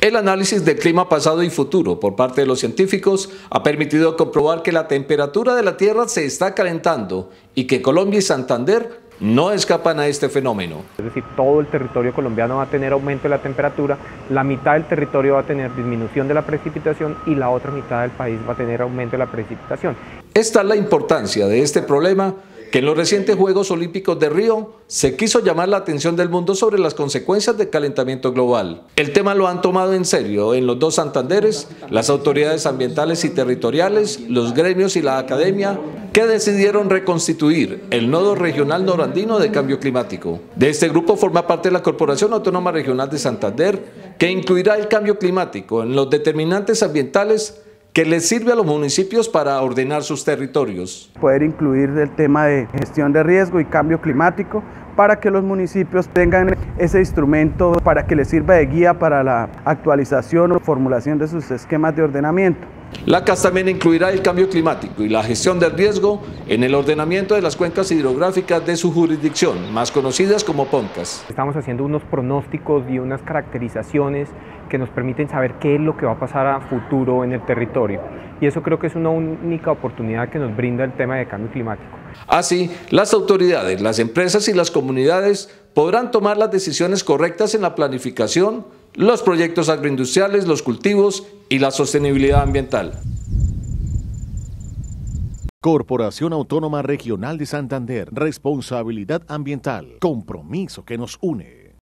El análisis del clima pasado y futuro por parte de los científicos ha permitido comprobar que la temperatura de la Tierra se está calentando y que Colombia y Santander no escapan a este fenómeno. Es decir, todo el territorio colombiano va a tener aumento de la temperatura, la mitad del territorio va a tener disminución de la precipitación y la otra mitad del país va a tener aumento de la precipitación. Esta es la importancia de este problema que en los recientes Juegos Olímpicos de Río se quiso llamar la atención del mundo sobre las consecuencias del calentamiento global. El tema lo han tomado en serio en los dos Santanderes, las autoridades ambientales y territoriales, los gremios y la academia, que decidieron reconstituir el nodo regional norandino de cambio climático. De este grupo forma parte la Corporación Autónoma Regional de Santander, que incluirá el cambio climático en los determinantes ambientales que les sirve a los municipios para ordenar sus territorios. Poder incluir el tema de gestión de riesgo y cambio climático para que los municipios tengan ese instrumento para que les sirva de guía para la actualización o formulación de sus esquemas de ordenamiento. La CAS también incluirá el cambio climático y la gestión del riesgo en el ordenamiento de las cuencas hidrográficas de su jurisdicción, más conocidas como PONCAS. Estamos haciendo unos pronósticos y unas caracterizaciones que nos permiten saber qué es lo que va a pasar a futuro en el territorio. Y eso creo que es una única oportunidad que nos brinda el tema de cambio climático. Así, las autoridades, las empresas y las comunidades podrán tomar las decisiones correctas en la planificación, los proyectos agroindustriales, los cultivos y la sostenibilidad ambiental. Corporación Autónoma Regional de Santander, responsabilidad ambiental, compromiso que nos une.